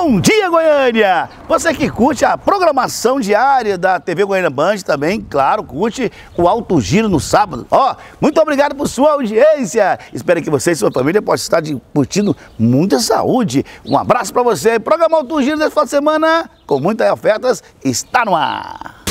Bom dia, Goiânia! Você que curte a programação diária da TV Goiânia Band também, claro, curte o Alto Giro no sábado. Ó, muito obrigado por sua audiência. Espero que você e sua família possam estar curtindo muita saúde. Um abraço para você. Programa Alto Giro desse final de semana, com muitas ofertas, está no ar.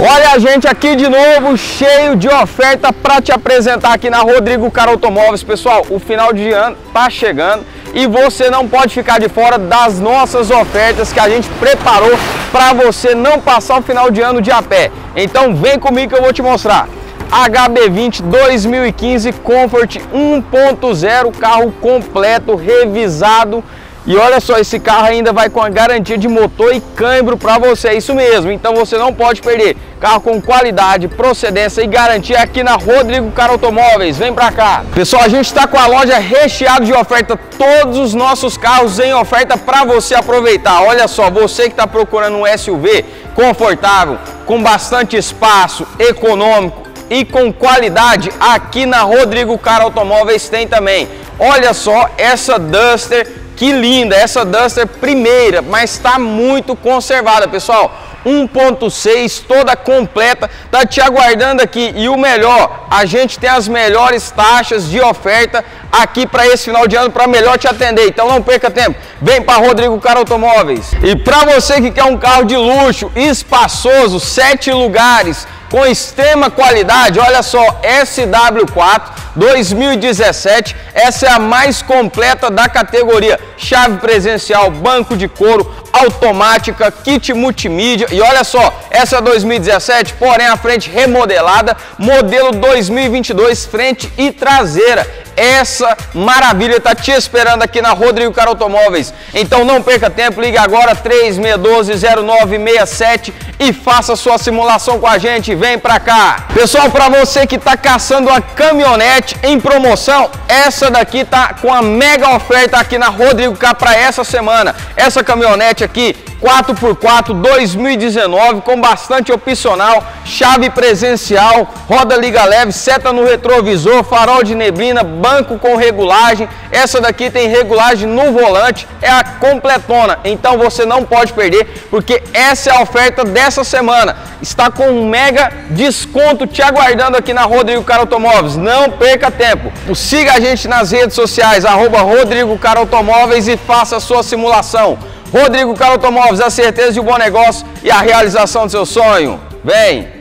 Olha a gente aqui de novo, cheio de oferta para te apresentar aqui na Rodrigo Car Automóveis. Pessoal, o final de ano tá chegando e você não pode ficar de fora das nossas ofertas que a gente preparou para você não passar o final de ano de a pé. Então vem comigo que eu vou te mostrar. HB20 2015 Comfort 1.0, carro completo, revisado, e olha só, esse carro ainda vai com a garantia de motor e câmbio para você, é isso mesmo. Então você não pode perder. Carro com qualidade, procedência e garantia aqui na Rodrigo Car Automóveis. Vem para cá. Pessoal, a gente está com a loja recheada de oferta. Todos os nossos carros em oferta para você aproveitar. Olha só, você que está procurando um SUV confortável, com bastante espaço, econômico e com qualidade, aqui na Rodrigo Car Automóveis tem também. Olha só essa Duster que linda, essa Duster primeira, mas está muito conservada, pessoal. 1.6, toda completa, tá te aguardando aqui. E o melhor, a gente tem as melhores taxas de oferta aqui para esse final de ano para melhor te atender. Então não perca tempo. Vem para Rodrigo Car Automóveis. E para você que quer um carro de luxo, espaçoso, sete lugares, com extrema qualidade, olha só, SW4 2017, essa é a mais completa da categoria, chave presencial, banco de couro, automática, kit multimídia e olha só, essa é 2017, porém a frente remodelada, modelo 2022, frente e traseira. Essa maravilha está te esperando aqui na Rodrigo Car Automóveis. Então não perca tempo, ligue agora 3612-0967 e faça sua simulação com a gente. Vem pra cá. Pessoal, para você que está caçando uma caminhonete em promoção, essa daqui tá com a mega oferta aqui na Rodrigo Car para essa semana. Essa caminhonete aqui 4x4 2019 com bastante opcional, chave presencial, roda liga leve, seta no retrovisor, farol de neblina, banco com regulagem. Essa daqui tem regulagem no volante, é a completona. Então você não pode perder, porque essa é a oferta dessa semana. Está com um mega desconto te aguardando aqui na Rodrigo Car Automóveis. Não perca tempo. Siga a gente nas redes sociais, arroba Rodrigo Car Automóveis e faça a sua simulação. Rodrigo Car Automóveis, a certeza de um bom negócio e a realização do seu sonho. Vem!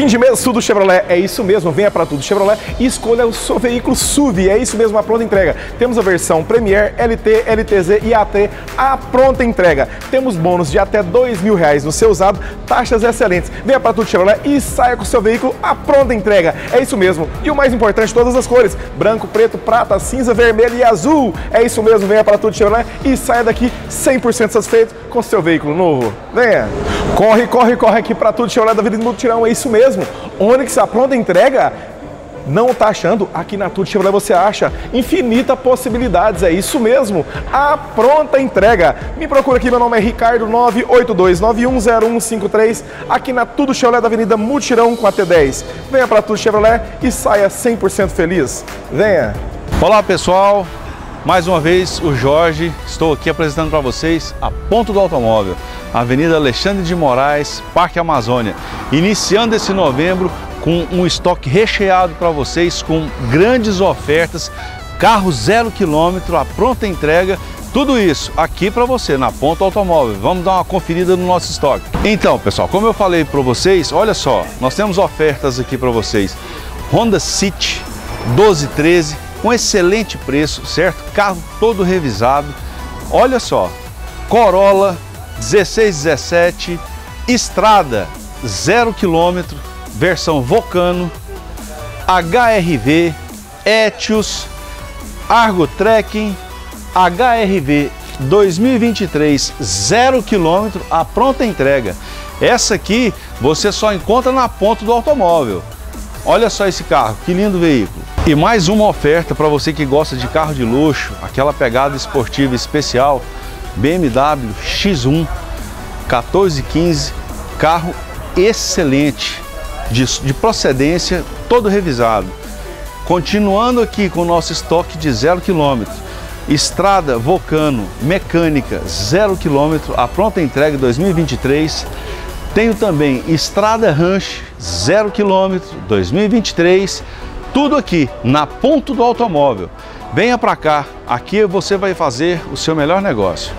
Fim de mês, tudo Chevrolet. É isso mesmo, venha para tudo Chevrolet e escolha o seu veículo SUV. É isso mesmo, a pronta entrega. Temos a versão Premier, LT, LTZ e AT, a pronta entrega. Temos bônus de até dois mil reais no seu usado, taxas excelentes. Venha para tudo Chevrolet e saia com seu veículo a pronta entrega. É isso mesmo. E o mais importante, todas as cores: branco, preto, prata, cinza, vermelho e azul. É isso mesmo, venha para tudo Chevrolet e saia daqui 100% satisfeito com seu veículo novo. Venha! Corre, corre, corre aqui para tudo Chevrolet da Avenida Mutirão. É isso mesmo. Onix, a pronta entrega, não está achando? Aqui na Tudo Chevrolet você acha infinita possibilidades, é isso mesmo, a pronta entrega. Me procura aqui, meu nome é Ricardo 982910153, aqui na Tudo Chevrolet da Avenida Mutirão com a T10. Venha para Tudo Chevrolet e saia 100% feliz. Venha! Olá pessoal, mais uma vez o Jorge, estou aqui apresentando para vocês a Ponto do Automóvel. Avenida Alexandre de Moraes, Parque Amazônia. Iniciando esse novembro com um estoque recheado para vocês, com grandes ofertas, carro zero quilômetro, a pronta entrega, tudo isso aqui para você na Ponta Automóvel. Vamos dar uma conferida no nosso estoque. Então, pessoal, como eu falei para vocês, olha só, nós temos ofertas aqui para vocês. Honda City 1213 com excelente preço, certo? Carro todo revisado. Olha só, Corolla 16, 17 Estrada 0 km, versão Vocano, HRV, Etios, Argo Trekking, HRV 2023 0 km, a pronta entrega. Essa aqui você só encontra na ponta do automóvel. Olha só esse carro, que lindo veículo. E mais uma oferta para você que gosta de carro de luxo, aquela pegada esportiva especial, BMW X1 1415, carro excelente, de, de procedência, todo revisado. Continuando aqui com o nosso estoque de zero quilômetro, Estrada Vulcano Mecânica zero quilômetro, a pronta entrega 2023. Tenho também Estrada Ranch zero quilômetro 2023. Tudo aqui na ponto do automóvel. Venha para cá, aqui você vai fazer o seu melhor negócio.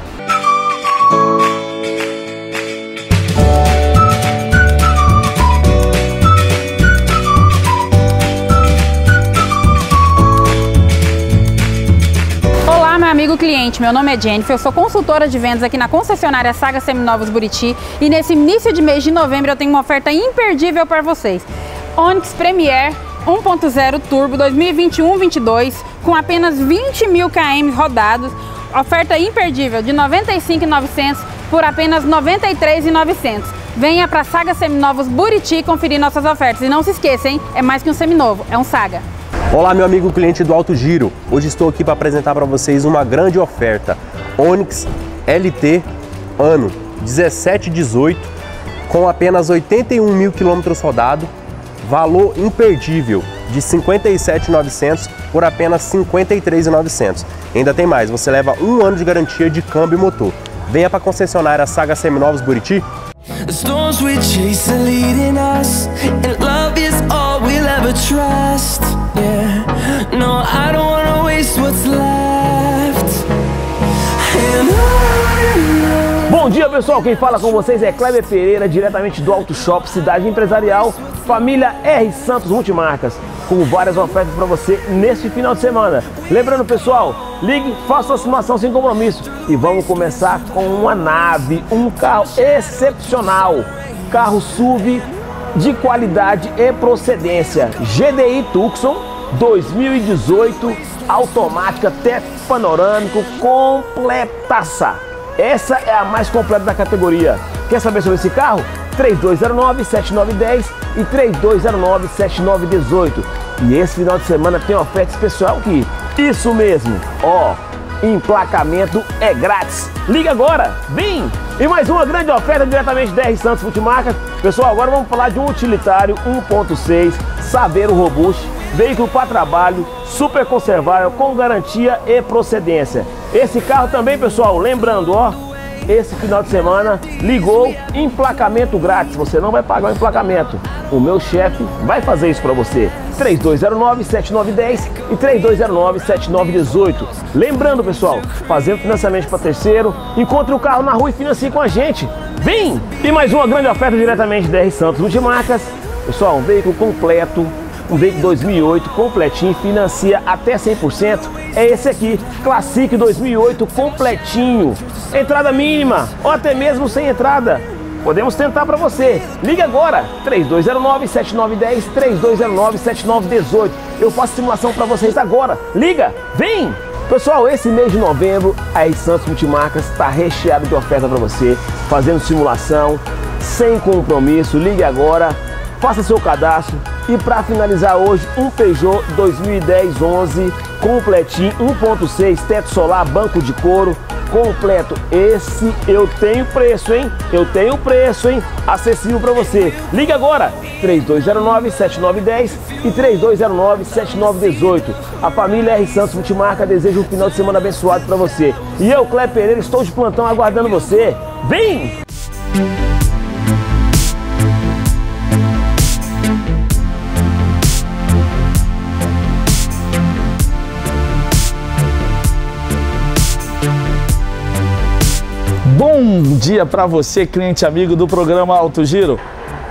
Cliente, meu nome é Jennifer, eu sou consultora de vendas aqui na concessionária Saga Seminovos Buriti e nesse início de mês de novembro eu tenho uma oferta imperdível para vocês. Onix Premier 1.0 Turbo 2021-22 com apenas 20 mil km rodados, oferta imperdível de 95.900 por apenas 93.900. Venha para Saga Seminovos Buriti conferir nossas ofertas e não se esqueça, hein? É mais que um seminovo, é um Saga. Olá, meu amigo cliente do Alto Giro. Hoje estou aqui para apresentar para vocês uma grande oferta. Onix LT ano 1718 com apenas 81 mil quilômetros rodados, valor imperdível de 57.900 por apenas 53.900. Ainda tem mais, você leva um ano de garantia de câmbio e motor. Venha para a concessionária Saga Seminovos Buriti. The Bom dia pessoal, quem fala com vocês é Kleber Pereira, diretamente do Auto Shop, cidade empresarial, família R Santos Multimarcas, com várias ofertas para você neste final de semana. Lembrando pessoal, ligue, faça a simulação sem compromisso e vamos começar com uma nave, um carro excepcional, carro SUV de qualidade e procedência, GDI Tucson 2018, automática, teto panorâmico, completaça. Essa é a mais completa da categoria. Quer saber sobre esse carro? 3209-7910 e 3209-7918. E esse final de semana tem oferta especial aqui. Isso mesmo, ó, emplacamento é grátis. Liga agora, vem! E mais uma grande oferta diretamente da R Santos Multimarcas. Pessoal, agora vamos falar de um utilitário 1.6 Saveiro Robusto, veículo para trabalho, super conservável, com garantia e procedência. Esse carro também, pessoal, lembrando, ó, esse final de semana ligou emplacamento grátis. Você não vai pagar o emplacamento. O meu chefe vai fazer isso para você. 3209-7910 e 3209-7918. Lembrando, pessoal, fazendo financiamento para terceiro, encontre o carro na rua e financie com a gente. Vem! E mais uma grande oferta diretamente da R Santos Multimarcas. Pessoal, um veículo completo, um veículo 2008 completinho, financia até 100%. É esse aqui, Classic 2008 completinho. Entrada mínima ou até mesmo sem entrada. Podemos tentar para você. Ligue agora, 3209-7910, 3209-7918. Eu faço simulação para vocês agora. Liga, vem! Pessoal, esse mês de novembro, a Santos Multimarcas está recheado de oferta para você, fazendo simulação, sem compromisso. Ligue agora, faça seu cadastro, e para finalizar hoje, um Peugeot 2010 11 completinho, 1.6, teto solar, banco de couro, completo. Esse eu tenho preço, hein? Eu tenho preço, hein? Acessível para você. Liga agora, 3209-7910 e 3209-7918. A família R Santos Multimarca deseja um final de semana abençoado para você. E eu, Clé Pereira, estou de plantão aguardando você. Vem! Bom dia para você, cliente amigo do programa Alto Giro.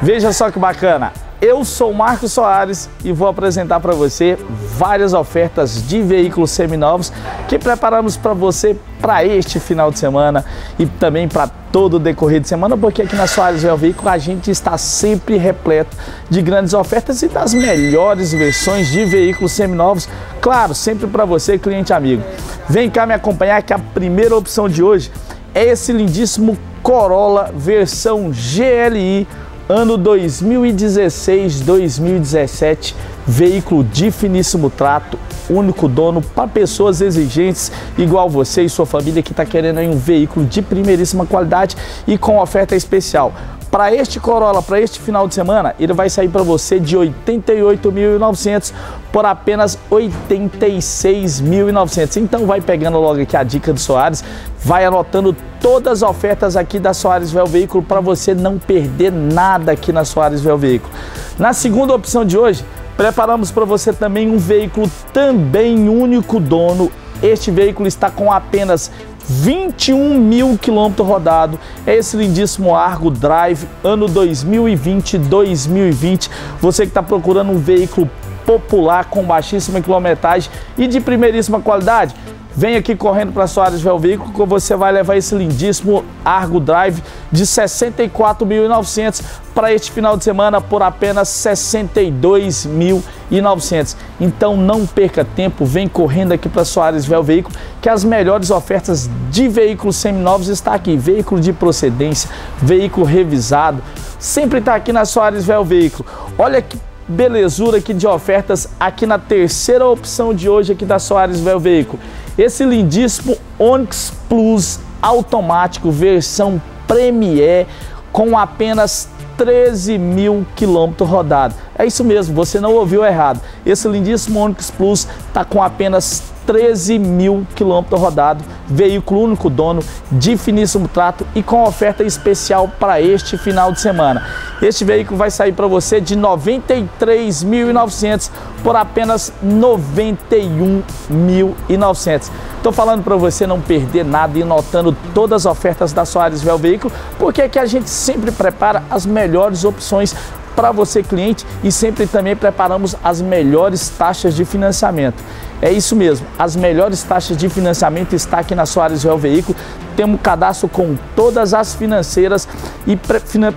Veja só que bacana, Eu sou Marcos Soares e vou apresentar para você várias ofertas de veículos seminovos que preparamos para você para este final de semana e também para todo o decorrer de semana, porque aqui na Soares Vel Veículo a gente está sempre repleto de grandes ofertas e das melhores versões de veículos seminovos, claro, sempre para você, cliente amigo. Vem cá me acompanhar que a primeira opção de hoje é esse lindíssimo Corolla versão GLI ano 2016-2017, veículo de finíssimo trato, único dono para pessoas exigentes igual você e sua família que está querendo um veículo de primeiríssima qualidade e com oferta especial. Para este Corolla, para este final de semana, ele vai sair para você de 88.900 por apenas 86.900. Então vai pegando logo aqui a dica do Soares, vai anotando todas as ofertas aqui da Soares Vel Veículo para você não perder nada aqui na Soares Vel Veículo. Na segunda opção de hoje, preparamos para você também um veículo também único dono. Este veículo está com apenas 21 mil quilômetros rodados. É esse lindíssimo Argo Drive, ano 2020-2020. Você que está procurando um veículo popular com baixíssima quilometragem e de primeiríssima qualidade, Vem aqui correndo para a Soares Vel Veículo que você vai levar esse lindíssimo Argo Drive de 64.900 para este final de semana por apenas 62.900. Então não perca tempo, vem correndo aqui para a Soares Vel Veículo que as melhores ofertas de veículos seminovos está aqui. Veículo de procedência, veículo revisado, sempre está aqui na Soares Vel Veículo. Olha que belezura aqui de ofertas aqui na terceira opção de hoje aqui da Soares Vel Veículo. Esse lindíssimo Onix Plus automático versão Premier com apenas 13 mil quilômetros rodados. É isso mesmo, você não ouviu errado. Esse lindíssimo Onix Plus está com apenas 13 mil quilômetros rodados, veículo único dono, de finíssimo trato e com oferta especial para este final de semana. Este veículo vai sair para você de 93.900 por apenas 91.900. Estou falando para você não perder nada e notando todas as ofertas da Soares Vel Veículo, porque é que a gente sempre prepara as melhores opções para você cliente e sempre também preparamos as melhores taxas de financiamento. É isso mesmo, as melhores taxas de financiamento está aqui na Soares Real Veículo. Temos cadastro com todas as financeiras e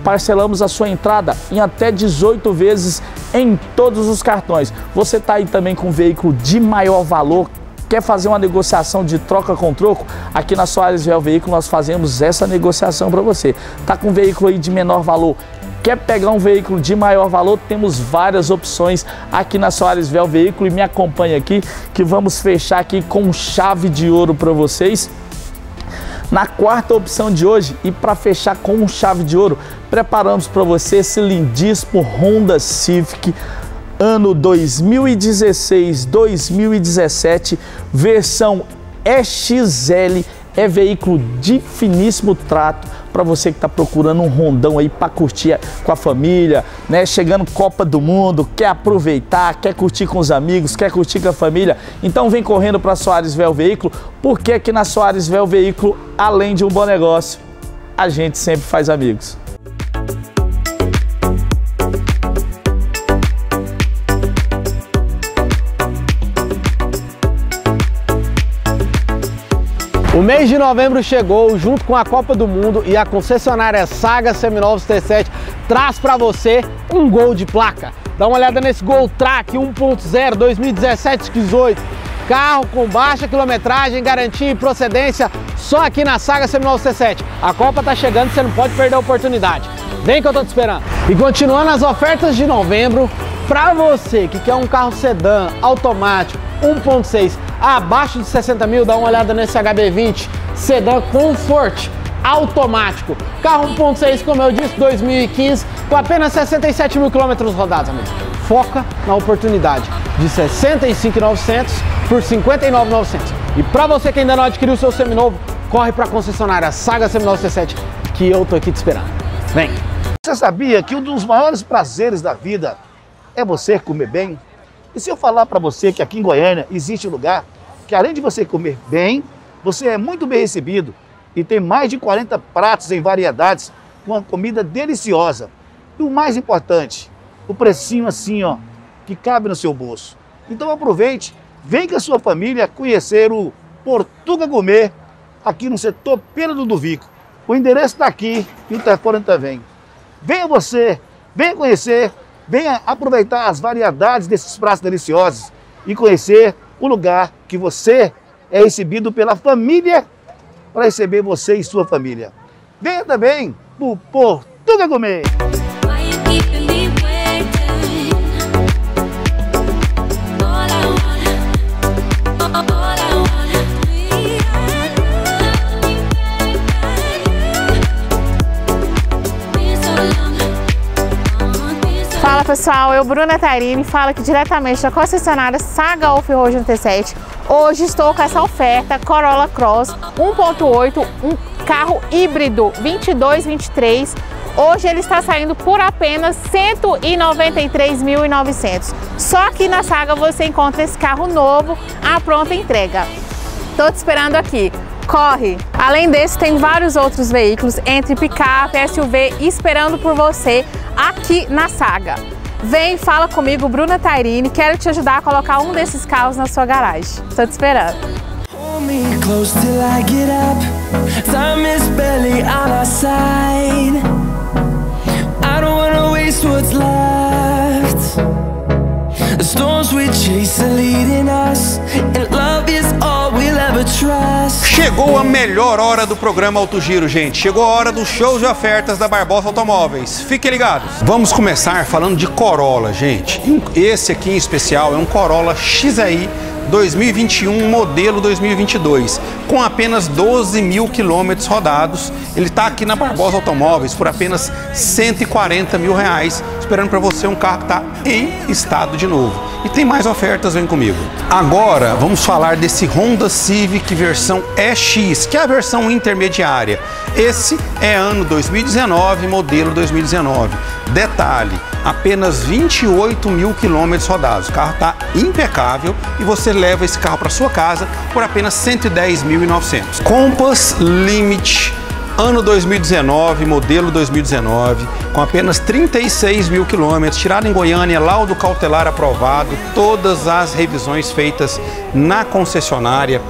parcelamos a sua entrada em até 18 vezes em todos os cartões. Você está aí também com um veículo de maior valor, quer fazer uma negociação de troca com troco, aqui na Soares Real Veículo nós fazemos essa negociação para você. Tá com um veículo aí de menor valor, Quer pegar um veículo de maior valor? Temos várias opções aqui na Soares Vel Veículo e me acompanha aqui que vamos fechar aqui com chave de ouro para vocês. Na quarta opção de hoje e para fechar com chave de ouro, preparamos para você esse lindíssimo Honda Civic ano 2016-2017, versão EXL, é veículo de finíssimo trato para você que está procurando um rondão aí para curtir com a família, né? Chegando Copa do Mundo, quer aproveitar, quer curtir com os amigos, quer curtir com a família. Então vem correndo para Soares Vel Veículo, porque aqui na Soares Vel Veículo, além de um bom negócio, a gente sempre faz amigos. O mês de novembro chegou junto com a Copa do Mundo e a concessionária Saga Seminovos T7 traz para você um gol de placa. Dá uma olhada nesse Gol Track 1.0 2017-18. Carro com baixa quilometragem, garantia e procedência só aqui na Saga Seminovos T7. A Copa tá chegando, você não pode perder a oportunidade. Vem que eu tô te esperando. E continuando as ofertas de novembro, para você que quer um carro sedã automático 1.6 abaixo de 60 mil, dá uma olhada nesse HB20 Sedan Comfort automático. Carro 1.6, como eu disse, 2015, com apenas 67 mil quilômetros rodados, amigos. Foca na oportunidade de 65.900 por 59.900. E para você que ainda não adquiriu o seu seminovo, corre para a concessionária Saga Seminovos C7, que eu tô aqui te esperando. Vem! Você sabia que um dos maiores prazeres da vida é você comer bem? E se eu falar para você que aqui em Goiânia existe um lugar que além de você comer bem, você é muito bem recebido e tem mais de 40 pratos em variedades com uma comida deliciosa. E o mais importante, o precinho assim, ó, que cabe no seu bolso. Então aproveite, vem com a sua família conhecer o Portuga Gourmet aqui no setor Pelo do Duvico. O endereço está aqui e o telefone também. Venha você, venha conhecer, venha aproveitar as variedades desses pratos deliciosos e conhecer o lugar que você é recebido pela família para receber você e sua família. Venha também para o Portuga Gourmet. Fala pessoal, eu Bruna Tarini, falo aqui diretamente da concessionária Saga Off-Road 97. Hoje estou com essa oferta Corolla Cross 1.8, um carro híbrido 22-23. Hoje ele está saindo por apenas 193.900. Só que na Saga você encontra esse carro novo à pronta entrega. Estou te esperando aqui. Corre! Além desse, tem vários outros veículos, entre picape, SUV, esperando por você aqui na Saga. Vem, fala comigo, Bruna Tairini, quero te ajudar a colocar um desses carros na sua garagem. Estou te esperando. The storms we chase are leading us, and love is all. Chegou a melhor hora do programa Auto Giro, gente. Chegou a hora dos shows de ofertas da Barbosa Automóveis. Fiquem ligados. Vamos começar falando de Corolla, gente. Esse aqui em especial é um Corolla XAI 2021, modelo 2022, com apenas 12 mil quilômetros rodados. Ele está aqui na Barbosa Automóveis por apenas 140 mil reais, esperando para você um carro que está em estado de novo. E tem mais ofertas, vem comigo. Agora vamos falar desse Honda Civic versão EX, que é a versão intermediária. Esse é ano 2019, modelo 2019. Detalhe, apenas 28 mil quilômetros rodados. O carro está impecável e você leva esse carro para sua casa por apenas 110.900. Compass Limit ano 2019, modelo 2019, com apenas 36 mil quilômetros, tirado em Goiânia, laudo cautelar aprovado, todas as revisões feitas na concessionária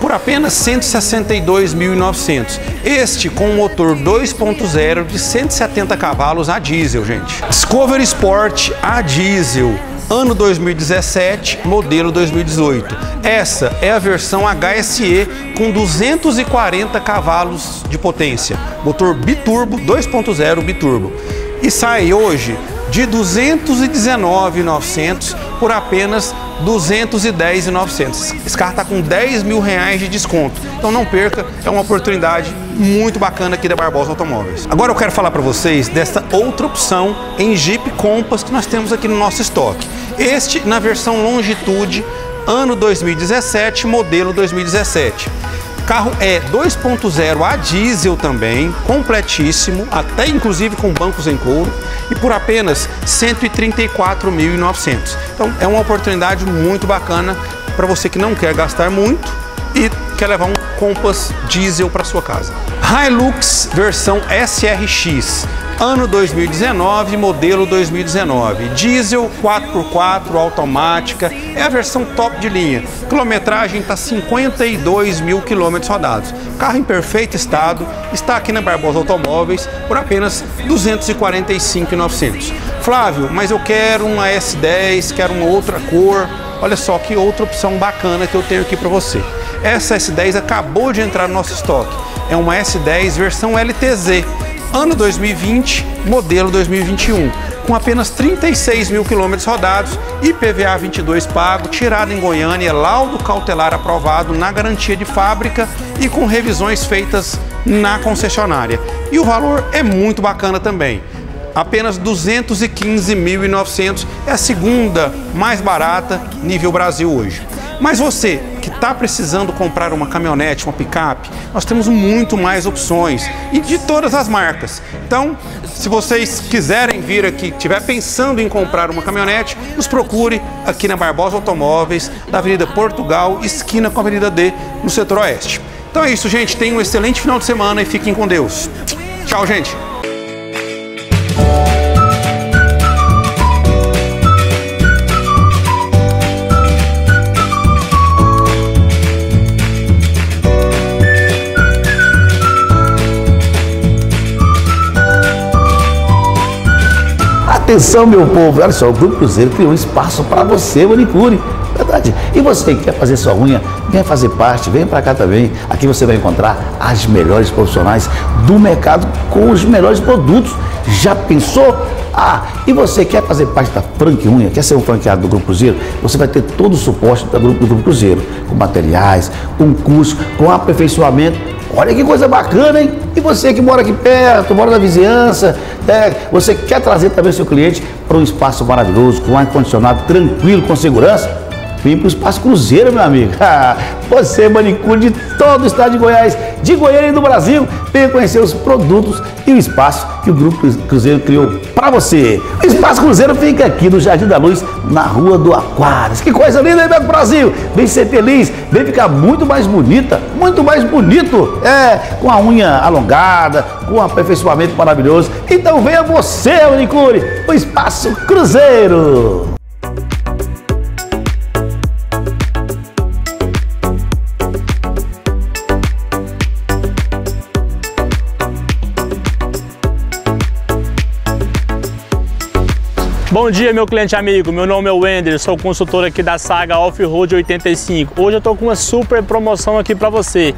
por apenas 162.900. Este com motor 2.0 de 170 cavalos a diesel, gente. Discovery Sport a diesel, ano 2017, modelo 2018. Essa é a versão HSE com 240 cavalos de potência, motor biturbo 2.0 biturbo. E sai hoje de 219.900 por apenas 210.900. Esse carro está com 10 mil reais de desconto. Então não perca, é uma oportunidade muito bacana aqui da Barbosa Automóveis. Agora eu quero falar para vocês dessa outra opção em Jeep Compass que nós temos aqui no nosso estoque. Este na versão Longitude, ano 2017, modelo 2017 carro é 2.0 a diesel também, completíssimo, até inclusive com bancos em couro e por apenas 134.900. Então é uma oportunidade muito bacana para você que não quer gastar muito e quer levar um Compass diesel para sua casa. Hilux versão SRX, ano 2019, modelo 2019. Diesel 4x4 automática, é a versão top de linha. Quilometragem está 52 mil quilômetros rodados. Carro em perfeito estado, está aqui na Barbosa Automóveis por apenas 245.900. Flávio, mas eu quero uma S10, quero uma outra cor. Olha só que outra opção bacana que eu tenho aqui para você. Essa S10 acabou de entrar no nosso estoque. É uma S10 versão LTZ, ano 2020, modelo 2021, com apenas 36 mil quilômetros rodados, IPVA 22 pago, tirado em Goiânia, laudo cautelar aprovado na garantia de fábrica e com revisões feitas na concessionária. E o valor é muito bacana também. Apenas 215.900 é a segunda mais barata nível Brasil hoje. Mas você que está precisando comprar uma caminhonete, uma picape, nós temos muito mais opções e de todas as marcas. Então, se vocês quiserem vir aqui, estiver pensando em comprar uma caminhonete, nos procure aqui na Barbosa Automóveis, da Avenida Portugal, esquina com a Avenida D, no setor oeste. Então é isso, gente. Tenham um excelente final de semana e fiquem com Deus. Tchau, gente. Atenção, meu povo, olha só, o Grupo Cruzeiro criou um espaço para você, manicure. Verdade. E você que quer fazer sua unha, venha fazer parte, venha para cá também. Aqui você vai encontrar as melhores profissionais do mercado com os melhores produtos. Já pensou? Ah, e você quer fazer parte da Frank Unha, quer ser um franqueado do Grupo Cruzeiro? Você vai ter todo o suporte do Grupo, do Grupo Cruzeiro, com materiais, com curso, com aperfeiçoamento. Olha que coisa bacana, hein? E você que mora aqui perto, mora na vizinhança, é, você quer trazer também seu cliente para um espaço maravilhoso, com ar-condicionado tranquilo, com segurança? Vem para o Espaço Cruzeiro, meu amigo. Ah, você, é manicure de todo o estado de Goiás, de Goiânia e do Brasil, venha conhecer os produtos e o espaço que o Grupo Cruzeiro criou para você. O Espaço Cruzeiro fica aqui no Jardim da Luz, na Rua do Aquários. Que coisa linda, hein, meu Brasil? Vem ser feliz, vem ficar muito mais bonita, muito mais bonito. É, com a unha alongada, com um aperfeiçoamento maravilhoso. Então venha você, manicure, o Espaço Cruzeiro. Bom dia, meu cliente amigo. Meu nome é Wender, sou consultor aqui da Saga Off-Road 85. Hoje eu estou com uma super promoção aqui para você.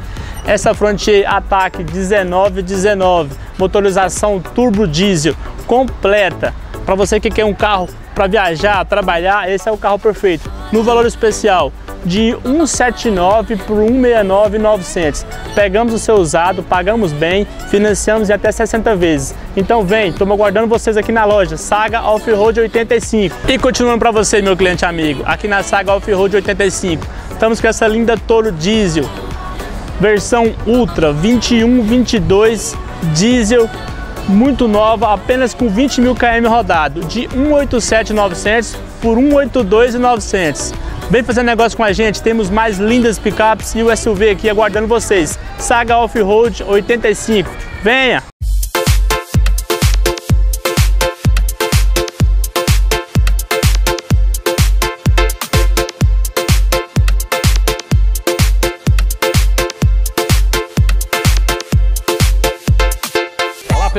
Essa Frontier Attack 1919, motorização turbo diesel completa. Para você que quer um carro para viajar, trabalhar, esse é o carro perfeito. No valor especial, de 179 por 169,900. Pegamos o seu usado, pagamos bem, financiamos em até 60 vezes. Então vem, estamos aguardando vocês aqui na loja Saga Off-Road 85. E continuando para você, meu cliente amigo, aqui na Saga Off-Road 85, estamos com essa linda Toro Diesel, versão Ultra 21-22 diesel muito nova, apenas com 20 mil km rodado, de 187.900 por 182.900. Vem fazer negócio com a gente, temos mais lindas picapes e o SUV aqui aguardando vocês. Saga Off-Road 85. Venha!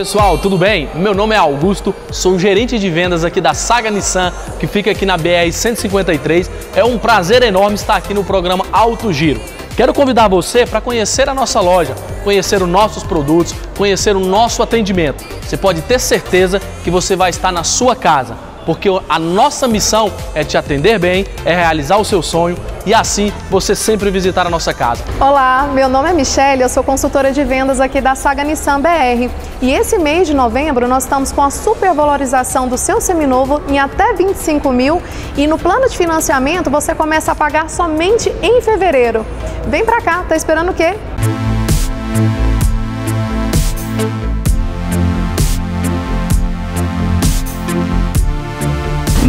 Pessoal, tudo bem? Meu nome é Augusto, sou gerente de vendas aqui da Saga Nissan, que fica aqui na BR 153. É um prazer enorme estar aqui no programa Alto Giro. Quero convidar você para conhecer a nossa loja, conhecer os nossos produtos, conhecer o nosso atendimento. Você pode ter certeza que você vai estar na sua casa porque a nossa missão é te atender bem, é realizar o seu sonho e assim você sempre visitar a nossa casa. Olá, meu nome é Michelle, eu sou consultora de vendas aqui da Saga Nissan BR. E esse mês de novembro nós estamos com a supervalorização do seu seminovo em até 25 mil e no plano de financiamento você começa a pagar somente em fevereiro. Vem pra cá, tá esperando o quê?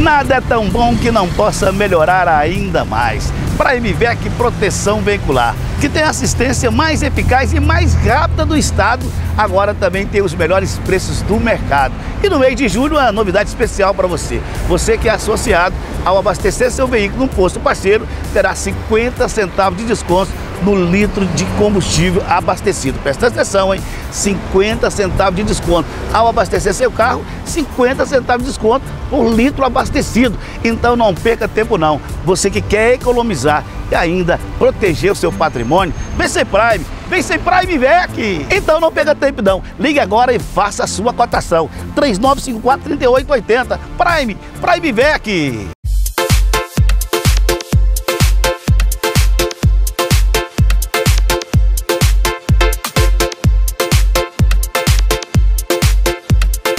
Nada é tão bom que não possa melhorar ainda mais. Prime VEC Proteção Veicular, que tem a assistência mais eficaz e mais rápida do estado, agora também tem os melhores preços do mercado. E no mês de julho, uma novidade especial para você. Você que é associado ao abastecer seu veículo num posto parceiro, terá 50 centavos de desconto no litro de combustível abastecido. Presta atenção, hein? 50 centavos de desconto. Ao abastecer seu carro, 50 centavos de desconto por litro abastecido. Então não perca tempo não. Você que quer economizar e ainda proteger o seu patrimônio, vem ser Prime, vem ser Prime VEC. Então não perca tempo não. Ligue agora e faça a sua cotação. 3954 3880. Prime, Prime VEC.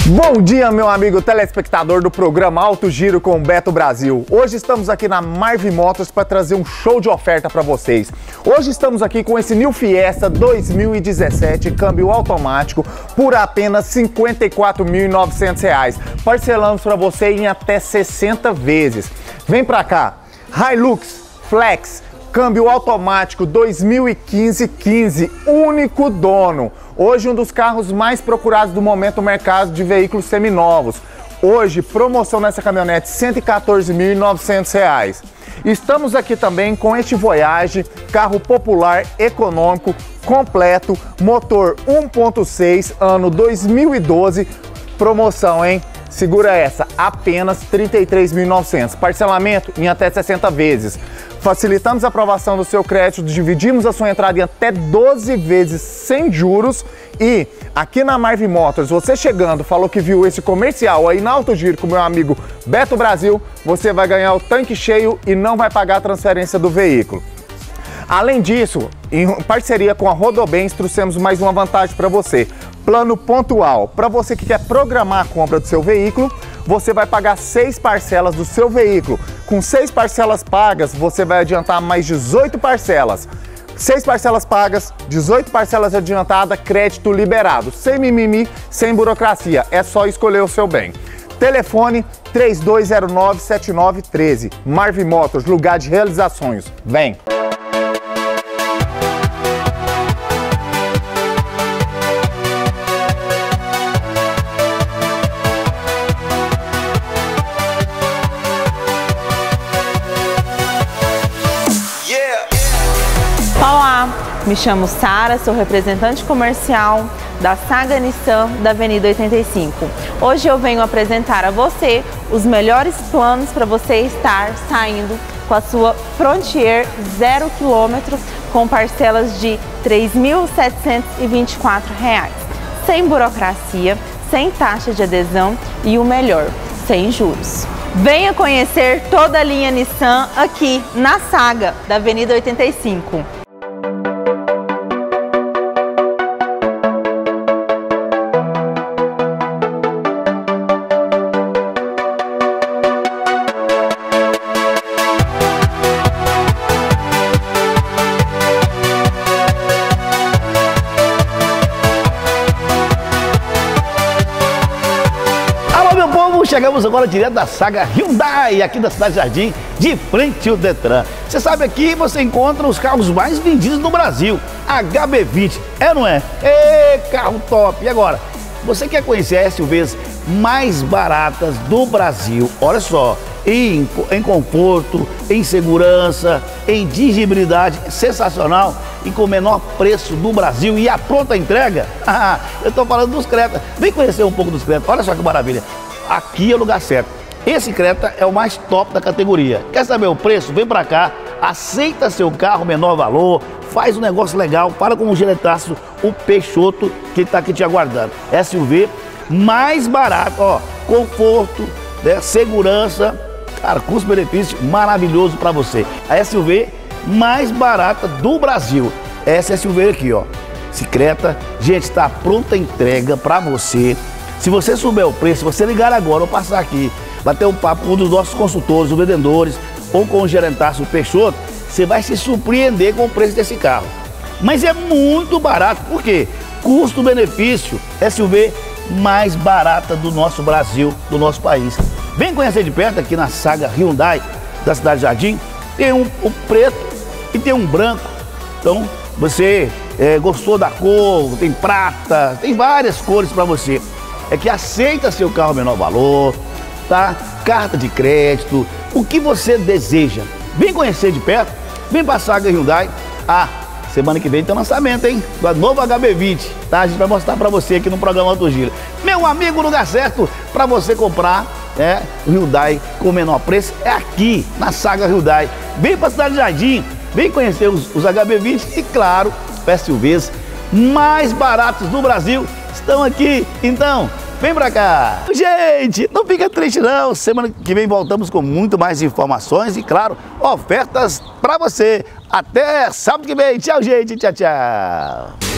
Bom dia, meu amigo telespectador do programa Alto Giro com Beto Brasil. Hoje estamos aqui na Marvin Motors para trazer um show de oferta para vocês. Hoje estamos aqui com esse New Fiesta 2017, câmbio automático, por apenas R$ 54.900. Parcelamos para você em até 60 vezes. Vem para cá. Hilux Flex, câmbio automático 2015-15, único dono. Hoje, um dos carros mais procurados do momento no mercado de veículos seminovos. Hoje, promoção nessa caminhonete, R$ 114.900. Estamos aqui também com este Voyage, carro popular, econômico, completo, motor 1.6, ano 2012, promoção, hein? Segura essa, apenas R$ 33.900. Parcelamento em até 60 vezes. Facilitamos a aprovação do seu crédito, dividimos a sua entrada em até 12 vezes sem juros. E aqui na Marvin Motors, você chegando, falou que viu esse comercial aí na Alto Giro com meu amigo Beto Brasil, você vai ganhar o tanque cheio e não vai pagar a transferência do veículo. Além disso, em parceria com a Rodobens, trouxemos mais uma vantagem para você. Plano pontual. Para você que quer programar a compra do seu veículo, você vai pagar seis parcelas do seu veículo. Com seis parcelas pagas, você vai adiantar mais 18 parcelas. Seis parcelas pagas, 18 parcelas adiantadas, crédito liberado. Sem mimimi, sem burocracia. É só escolher o seu bem. Telefone 3209-7913. Marvin Motors, lugar de realizações. Vem! Me chamo Sara, sou representante comercial da Saga Nissan da Avenida 85. Hoje eu venho apresentar a você os melhores planos para você estar saindo com a sua Frontier 0 km com parcelas de R$ 3.724, sem burocracia, sem taxa de adesão e o melhor, sem juros. Venha conhecer toda a linha Nissan aqui na Saga da Avenida 85. Agora direto da saga Hyundai, aqui da Cidade Jardim, de frente ao Detran. Você sabe aqui você encontra os carros mais vendidos no Brasil, HB20, é não é? Ê, carro top! E agora, você quer conhecer as SUVs mais baratas do Brasil? Olha só, em, em conforto, em segurança, em dirigibilidade, sensacional e com o menor preço do Brasil e a pronta entrega? Ah, eu estou falando dos Creta. Vem conhecer um pouco dos Creta, olha só que maravilha. Aqui é o lugar certo. Esse Creta é o mais top da categoria. Quer saber o preço? Vem para cá, aceita seu carro menor valor, faz um negócio legal, fala com o gerentaço, o Peixoto, que está aqui te aguardando. SUV mais barato, ó, conforto, né, segurança, cara, custo-benefício maravilhoso para você. A SUV mais barata do Brasil. Essa SUV aqui, ó. Cicreta, gente, está pronta entrega para você. Se você souber o preço, se você ligar agora ou passar aqui, bater um papo com um dos nossos consultores, os vendedores, ou com o gerentaço Peixoto, você vai se surpreender com o preço desse carro. Mas é muito barato, por quê? Custo-benefício, SUV mais barata do nosso Brasil, do nosso país. Vem conhecer de perto aqui na saga Hyundai da Cidade Jardim. Tem um, um preto e tem um branco. Então, você é, gostou da cor, tem prata, tem várias cores para você. É que aceita seu carro menor valor, tá? Carta de crédito, o que você deseja. Vem conhecer de perto, vem para a Hyundai. Ah, semana que vem tem lançamento, hein? Do novo HB20, tá? A gente vai mostrar para você aqui no programa Auto Giro. Meu amigo, lugar certo para você comprar é, o Hyundai com menor preço é aqui na saga Hyundai. Vem para cidade de Jardim, vem conhecer os, os HB20 e, claro, SUVs mais baratos do Brasil estão aqui. Então, vem pra cá. Gente, não fica triste não. Semana que vem voltamos com muito mais informações e, claro, ofertas pra você. Até sábado que vem. Tchau, gente. Tchau, tchau.